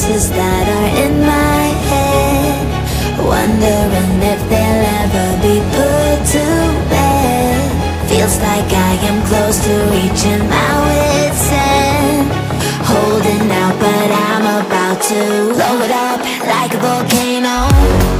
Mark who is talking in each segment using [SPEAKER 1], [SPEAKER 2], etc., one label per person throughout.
[SPEAKER 1] voices that are in my head Wondering if they'll ever be put to bed. Feels like I am close to reaching my wit's end. Holding out but I'm about to blow it up like a volcano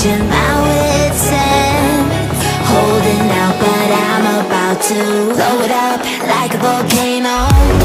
[SPEAKER 1] stretching my wits and holding out, but I'm about to blow it up like a volcano.